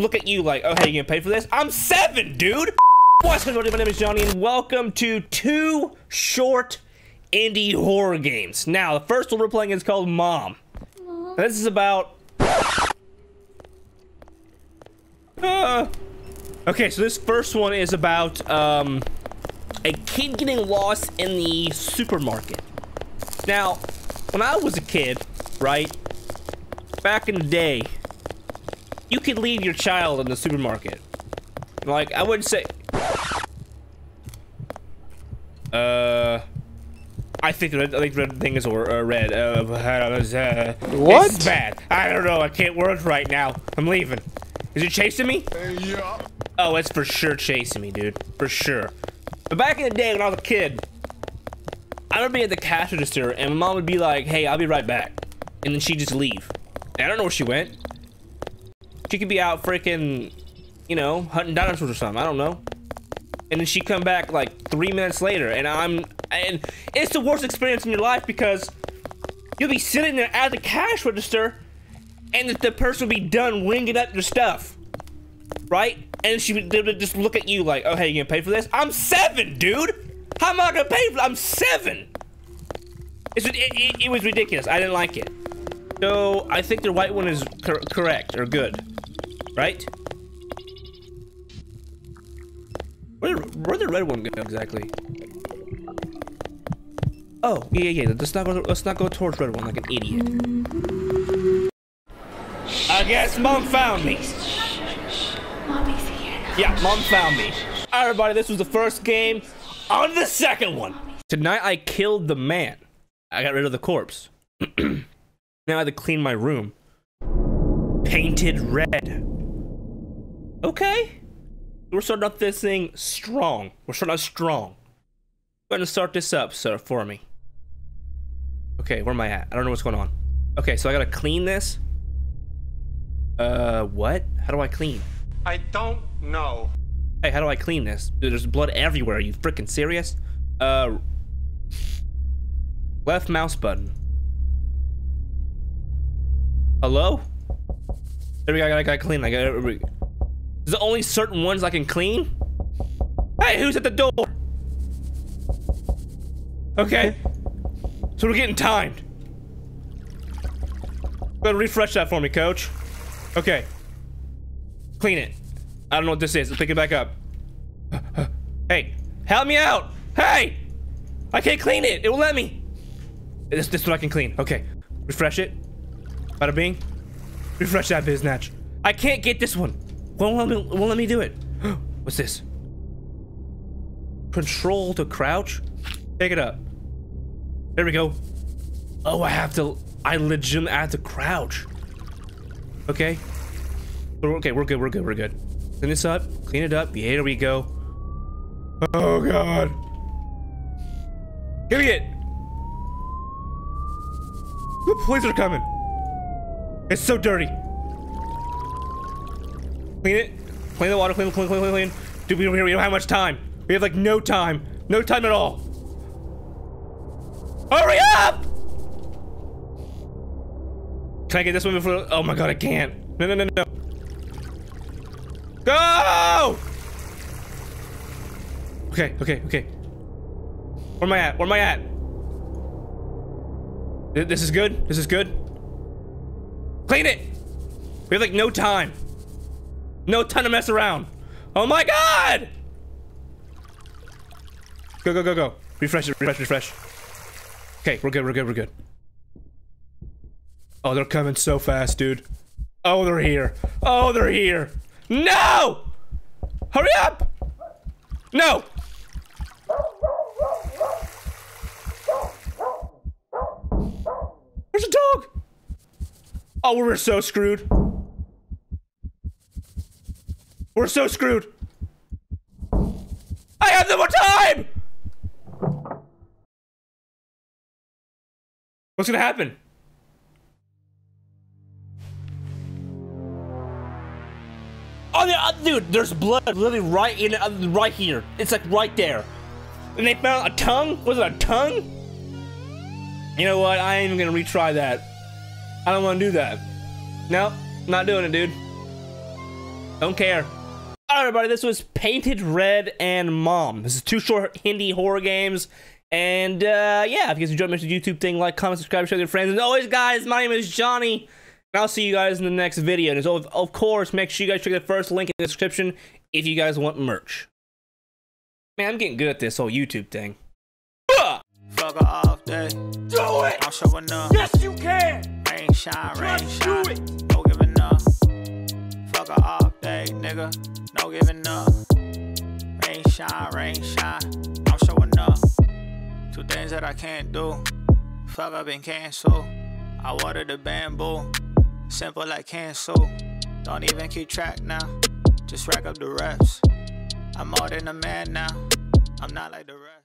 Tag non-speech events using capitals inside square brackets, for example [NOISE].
look at you like, oh, hey, you gonna pay for this? I'm seven, dude. [LAUGHS] What's up, everybody? My name is Johnny, and welcome to two short indie horror games. Now, the first one we're playing is called Mom. This is about. Uh, okay, so this first one is about um, a kid getting lost in the supermarket. Now, when I was a kid, right, back in the day, you could leave your child in the supermarket. Like, I wouldn't say... Uh... I think the red, I think the red thing is or, uh, red. Uh, uh, What? It's bad. I don't know. I can't work right now. I'm leaving. Is it chasing me? yeah. Oh, it's for sure chasing me, dude. For sure. But back in the day when I was a kid, I would be at the cash register and my mom would be like, hey, I'll be right back. And then she'd just leave. And I don't know where she went. She could be out freaking, you know, hunting dinosaurs or something. I don't know. And then she'd come back like three minutes later and I'm, and it's the worst experience in your life because you'll be sitting there at the cash register and the, person would be done winging up your stuff. Right? And she would, just look at you like, oh, hey, you gonna pay for this? I'm seven, dude! How am I gonna pay for I'm seven! It, it, it was ridiculous. I didn't like it. So, I think the white one is cor correct, or good. Right? Where, where the red one go exactly? Oh, yeah, yeah. Let's not go, let's not go towards red one like an idiot. I guess mom found me. Mommy's here. Yeah, mom found me. All right, everybody, this was the first game. On the second one. Tonight I killed the man. I got rid of the corpse. [CLEARS THROAT] now I had to clean my room. Painted red. Okay. We're starting off this thing strong. We're starting off strong. Go ahead and start this up, sir, for me. Okay, where am I at? I don't know what's going on. Okay, so I gotta clean this. Uh, what? How do I clean? I don't know. Hey, how do I clean this? Dude, there's blood everywhere. Are you freaking serious? Uh, left mouse button. Hello? There we go. I gotta, clean. I gotta. Is there only certain ones I can clean? Hey, who's at the door? Okay. So we're getting timed. Go ahead refresh that for me, coach. Okay. Clean it. I don't know what this is. Let's pick it back up. [GASPS] hey, help me out! Hey! I can't clean it. It will let me. This, this is what I can clean. Okay. Refresh it. Bada bing. Refresh that biznatch. I can't get this one. Won't let me, won't let me do it. [GASPS] What's this? Control to crouch? Pick it up. There we go. Oh, I have to... I legit have to crouch. Okay. Okay, we're good, we're good, we're good. Clean this up, clean it up. Yeah, there we go. Oh god. Give me it! The police are coming. It's so dirty. Clean it. Clean the water, clean, clean, clean, clean, clean. Dude, we don't, we don't have much time. We have like no time. No time at all. Hurry up! Can I get this one before? Oh my god, I can't. No, no, no, no. Go! Okay, okay, okay. Where am I at? Where am I at? This is good? This is good? Clean it! We have like no time. No time to mess around. Oh my god! Go, go, go, go. Refresh it, refresh, refresh. Okay, we're good, we're good, we're good. Oh, they're coming so fast, dude. Oh, they're here. Oh, they're here. No! Hurry up! No! Oh, we're so screwed. We're so screwed. I have no more time! What's gonna happen? Oh, the, uh, dude, there's blood literally right in, uh, right here. It's like right there. And they found a tongue? Was it a tongue? You know what? I ain't even gonna retry that. I don't wanna do that. No, not doing it, dude. Don't care. Alright, everybody, this was Painted Red and Mom. This is two short indie horror games. And, uh, yeah, if you guys enjoyed the YouTube thing, like, comment, subscribe, share with your friends. And always, guys, my name is Johnny. And I'll see you guys in the next video. And of, of course, make sure you guys check the first link in the description if you guys want merch. Man, I'm getting good at this whole YouTube thing. Fuck off day. Do it! I'm showing up. Yes, you can! Shine, rain, shine. No giving up. Fuck her off day, nigga. No giving up. Rain, shine, rain, shine. I'm showing up. Two things that I can't do. Fuck up and cancel. I water the bamboo. Simple like cancel. Don't even keep track now. Just rack up the reps. I'm more than a man now. I'm not like the rest.